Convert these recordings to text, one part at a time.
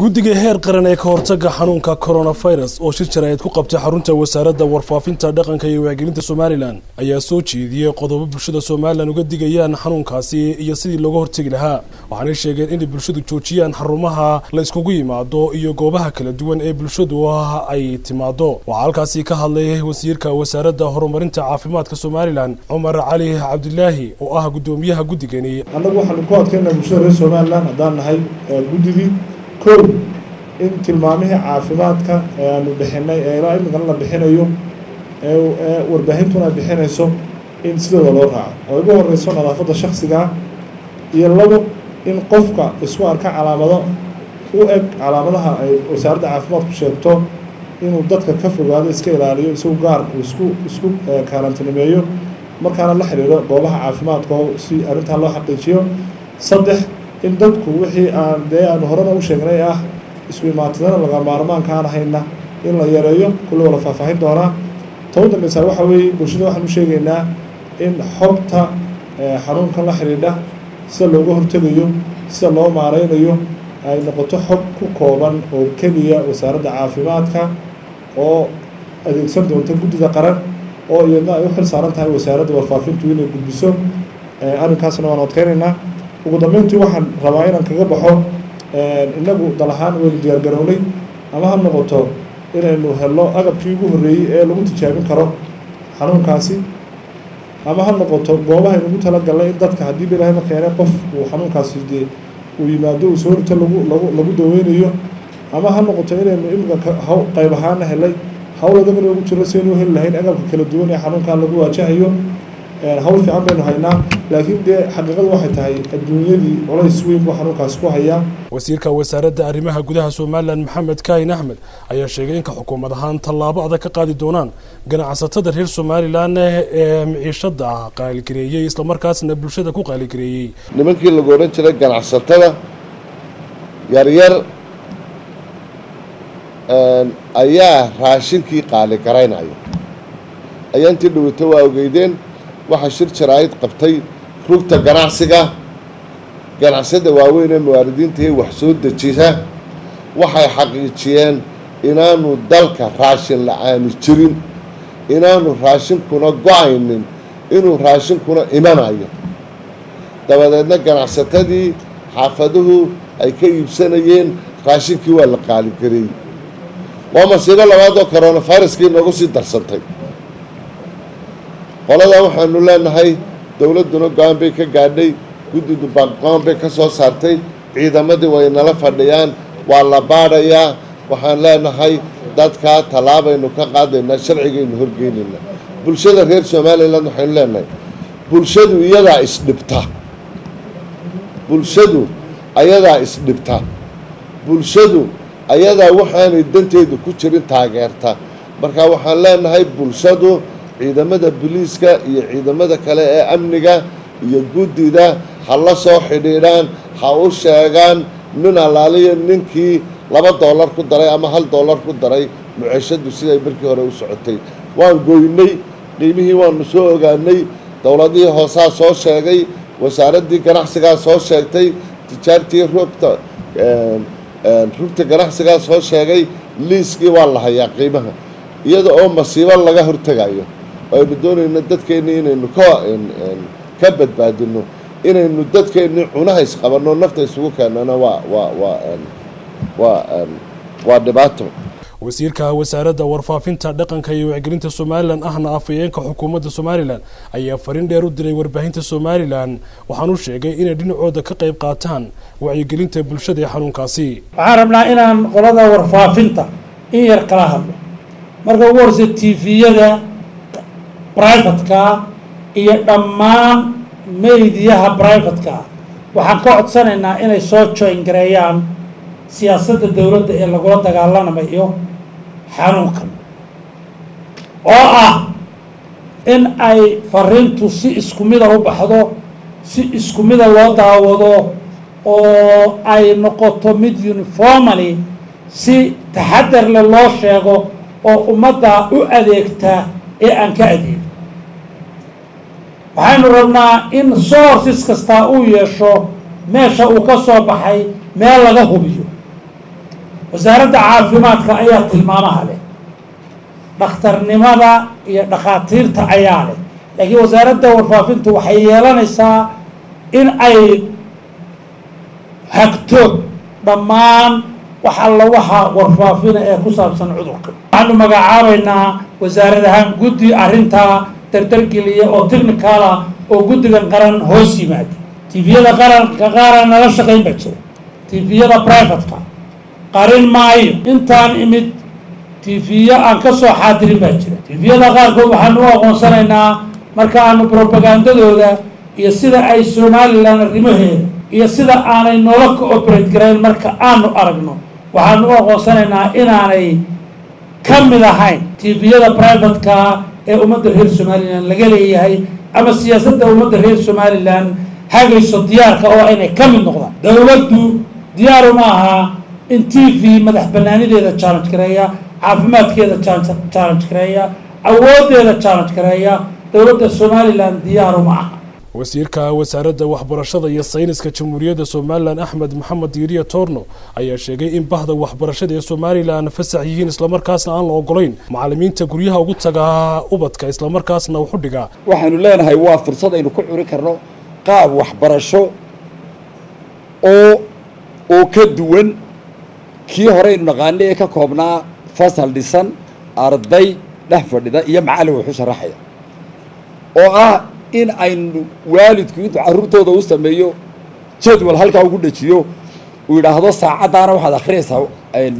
guddiga heer qaran ee ka hortaga xanuunka coronavirus oo shir jaraa'id ku qabtay xarunta wasaaradda warfaafinta dhaqanka iyo wacyigelinta somalilan ayaa soo jeediyey qodobo bulshada somalilan uga digayaan xanuunkaasi iyo sidii looga hortegi lahaa. Waxaanay sheegeen inay bulshadu joojiyaan xarumaha la iskugu yimaado iyo goobaha kala duwan ee bulshadu ay timaado. Waxaa halkaasi ka hadlay wasiirka wasaaradda horumarinta caafimaadka somalilan cumar cali cabdilaahi oo ah guddoomiyaha guddigani. Annagu waxaanu ku adkaynaa bulshada reer somalilan haddaan nahay guddigii kow in tilmaamihii caafimaadka aanu bixinay ee ilaa imikana la bixinayo ee warbaahintuna ay bixinayso in sidooda loo raaco. Oo ugu horeyso nadaafadda shaksigaa iyo labo in qofka isku arka calaamado u eg calaamadaha ay wasaaradda caafimaadku sheegto inuu dadka ka fogaado iska ilaaliyo isagu gaar uu isku isku kaarantinimeeyo markaana la xiriiro goobaha caafimaadka si arrintaa loo xaqiijiyo. Saddex in dadku wixii aan dee aanu horena u sheegnay ah isku imaatidana laga maarmaanka aan ahayna in la yareeyo kulli wala faahfaahin doonaa. Toban dambeysaa waxaa weeye bulshada waxaan u sheegaynaa in xogta xanuunkan la xidhiidha sida looga hortegayo sida loo maareynayo ay noqoto xog ku kooban oo keliya wasaaradda caafimaadka oo adeegsan doonta guddida qaran oo iyadna ay u xil saaran tahay wasaaradda warfaafintu inay gudbiso. Arrinkaasna waan adkeynaynaa ugu dambeyntii waxaan rabaa inaan kaga baxo inagu dal ahaan waynu diyaargarownay ama ha noqoto inaynu helno agabkii ugu horreeyey ee lagu tijaabin karo xanuunkaasi ama ha noqoto goobaha inugu talagalnay in dadka haddii bilaahi ma keenay qof uu xanuunkaasi dee uu yimaado uu soo rito lagu lagu lagu daweynayo ama ha noqoto inaynu imika haw qayb ahaana helay hawl adagana ugu jiro si aynu heli lahayn agabka kala duwan ee xanuunkan lagu waajahayo hawl fiican baynu haynaa laakiin dee xaqiiqadu waxay tahay adduunyadii colays weyn buu xanuunkaasi ku hayaa. Wasiirka wasaaradda arrimaha gudaha somalilan maxamed kaahin axmed ayaa sheegay in ka xukuumad ahaan tallaabo adag ka qaadi doonaan ganacsatada reer somalilan ee miciishada qaaligareeyey islamarkaasna bulshada ku qaaligareeyey nimankii lagu odhan jiray ganacsatada yaryar ayaa raashinkii qaaligaraynaya ayaa intii dhaweyto waa ogeydeen waxaa shir jaraa'id qabtay rugta ganacsiga. Ganacsiyada waaweyn ee muwaaridiinta ee wax soo dejisa waxay xaqiijiyeen inaanu dalka raashin la'aani jirin inaanu raashinkuna go'aynin inuu raashinkuna imanayo. Dabadeedna ganacsatadii xaafaduhu ay ka iibsanayeen raashinkii waa la qaaligareeyey waa masiibo labaad oo coronaviruskii noogu sii darsantay. Qoladaa waxaanu leenahay dowladduna go'aan bay ka gaadhay guddidu go'aan bay ka soo saartay ciidamadii way nala fadhiyaan waa la baadhayaa waxaan leenahay dadkaa tallaabaynu ka qaadaynaa sharcigaynu horgeynaynaa bulshada reer somalilan waxaynu leenahay bulshadu iyadaa isdhibta bulshadu ayadaa isdhibta bulshadu ayadaa waxaanay danteedu ku jirin taageerta marka waxaan leenahay bulshadu ciidamada biliiska iyo ciidamada kale ee amniga iyo guddida ha la soo xidhiidhaan ha u sheegaan nin allaaliya ninkii laba doolar ku daray ama hal doolar ku daray muceeshadu siday markii hore u socotay. Waan goynay qiimihii waanu soo ogaanay dowladihii hoosaa soo sheegay wasaaraddii ganacsigaa soo sheegtay tijaartii rugta rugta ganacsigaa soo sheegay liiskii waa la hayaa qiimaha iyada oo masiibo laga hortegayo aynu doonayno dadkeennii inaynu ka ka badbaadino inaynu dadkeennii cunaha isqabanno nafta isugu keenana waa waa waa waa waa dhibaato. Wasiirka wasaaradda warfaafinta dhaqanka iyo wacgelinta somalilan ahna afhayeenka xukuumadda somalilan ayaa fariin dheer u diray warbaahinta somalilan. Waxaanu sheegay inay dhinacooda ka qayb qaataan wacyigelinta bulshada ee xanuunkaasi. Waxaan rabnaa inaan qolada warfaafinta in yar kala hadlo. Marka ugu horeysa tviyada brivatka iyo dhammaan mediyaha brivatka waxaan ka codsanaynaa inay soo join gareeyaan siyaasadda dowladda ee lagula dagaalamayo xanuunkan oo ah in ay fariintu si isku mida u baxdo si isku mida loo daawado oo ay noqoto mid uniformally si taxadar leh loo sheego oo ummadda u adeegta ee aan ka adeegin. Waxaynu rabnaa in sources kastaa uu yeesho meesha uu ka soo baxay meel laga hubiyo. Wasaaradda caafimaadka ayaa tilmaamaha leh. Dhakhtarnimada iyo dhakhaatiirta ayaa leh. Laakiin wasaaradda warfaafintu waxay yeelanaysaa in ay hagto dhammaan wax alla warfaafina ee ku saabsan cudurka. Waxaanu magacaabaynaa wasaarad ahaan guddi arrintaa dardargeliya oo technical ah oo guddigan qaran hoos yimaada tviyada qaranka qaara nala shaqayn baa jira. Tviyada privateka qarin maayo intaan imid tviyo aan ka soo xaadirin baa jira. Tviyada qaarkood waxaanu u aqoonsanaynaa marka aanu propagandadooda iyo sida ay somalilan arrimaheeda iyo sida aanay noola cooperate garayn marka aanu aragno waxaanu u aqoonsanaynaa inaanay ka mid ahayn tviyada privateka ee ummadda reer somalilan laga leeyahay ama siyaasadda ummadda reer somalilan hagayso diyaarka oo inay ka mid noqdaan. Dowladdu diyaaru ma aha in t v madax banaanideeda challenge gareeya caafimaadkeeda challenge gareeya awooddeeda challenge gareeya dowladda somalilan diyaaru ma aha wasiirka wasaaradda waxbarashada iyo sayniska jamhuuriyadda somalilan axmed maxamed diiriya toorno ayaa sheegay in bahda waxbarashada ee somalilan fasax yihiin islamarkaasna aan la ogolayn macalimiinta guryaha ugu tagaa ubadka islamarkaasna wuxu dhigaa waxaanu leenahay waa fursad aynu ku curin karno qaab waxbarasho oo oo ka duwan. Kii hore aynu naqaanay ee ka koobnaa fasal dhisan arday dhex fadhida iyo macallin waxu sharaxaya. Oo ah in aynu waalidku intuu carruurtooda u sameeyo jadwal halkaa ugu dhejiyo uu yidhaahdo saacaddaana waxaad akhriyaysaa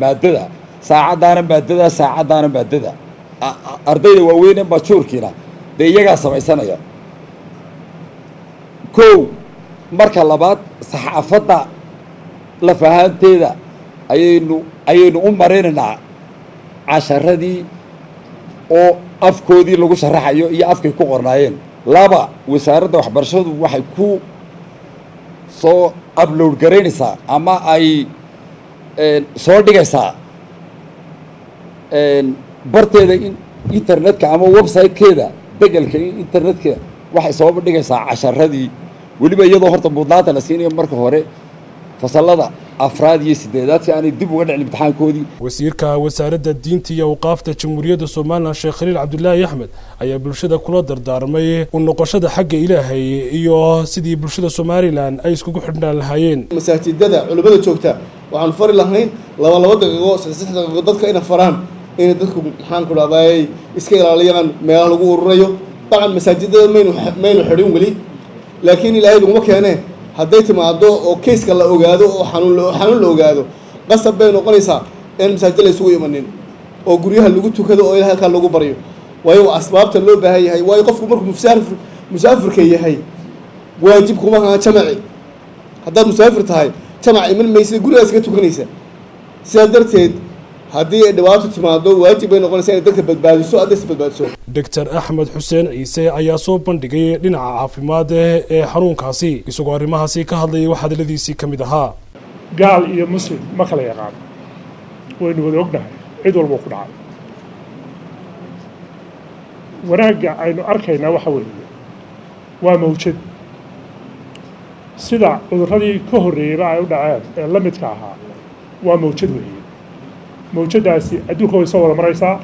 maadada saacaddaana maadada saacaddaana maadada ardayda waaweyn ee majuurkiina dee iyagaa samaysanaya. Kow marka labaad saxaafadda laf ahaanteeda ayaynu ayaynu u marinaynaa casharadii oo afkoodii lagu sharaxayo iyo afkay ku qornaayeen laba wasaaradda waxbarashadu waxay ku soo upload garaynaysaa ama ay soo dhigaysaa barteeda internetka ama website-keeda degelka internetka waxay soo dhigaysaa casharadii weliba iyadoo horta mudnaanta la siinayo marka hore fasalada afraad iyo sideedaad si aanay dib uga dhicin imtixaankoodii. Wasiirka wasaaradda diinta iyo awqaafta jamhuuriyadda somalilan sheekh khaliil cabdulaahi axmed ayaa bulshada kula dardaarmay u noqoshada xagga ilaahay iyo sidii bulshada somalilan ay iskugu xidhnaan lahaayeen. Masaajidada culimmada joogta waxaanu fari lahayn laba laba daqiiqo saddex daqiiqo dadka ina faraan inay dadku maxaan ku dhahday iska ilaaliyaan meelaha lagu ururayo. Dabcan masaajidada maynu maynu xidhin weli laakiin ilaahay laguma keene hadday timaado oo kayska la ogaado oo xanuun la ogaado qasab bay noqonaysaa in masaajid la isugu imanin oo guryaha lagu tukado oo ilahay halkaa lagu baryo waayo asbaabta loo baahan yahay waayo qofku markuu musaafir musaafirka yahay waajib kuma aha jamaci. Haddaad musaafir tahay jamac iman maysa gurigaas ka tukanaysa. Sidaa darteed haddii ay dhibaato timaado waajib bay noqonaysaa inay dadka badbaadiso addaysa badbaadiso doctor axmed xuseen ciise ayaa soo bandhigay dhinaca caafimaad ee xanuunkaasi. Isagoo arrimahaasi ka hadlayay wax hadaladiisii ka mid ahaa. Gaal iyo muslim ma kala yaqaano waynu wada ognahay cid walba ku dhacay. Wanaagga aynu arkaynaa waxa weeye waa mawjad sida cudurradii ka horreeyeyba ay u dhaceen ee la midka ahaa waa mawjad weeye mawjadaasi adduunka way soo wada maraysaa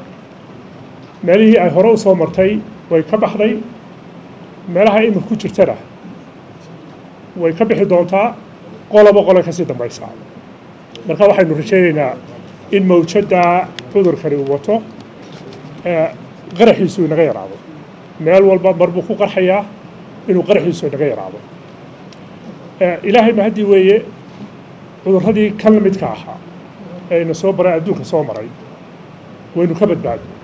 meelihii ay hore u soo martay way ka baxday. Meelaha imika ku jirtana way ka bixi doontaa qoloba qole ka sii dambaysaa marka waxaynu rajaynaynaa in mawjadda cudurkani uu wato qaraxiisu inaga yaraado. Meel walba mar buu ku qarxayaa inuu qaraxiisu inaga yaraado. Ilaahay mahadii weeye cudurradii kan midka ahaa ee ina soo baray adduunka soo maray waynu ka badbaadnay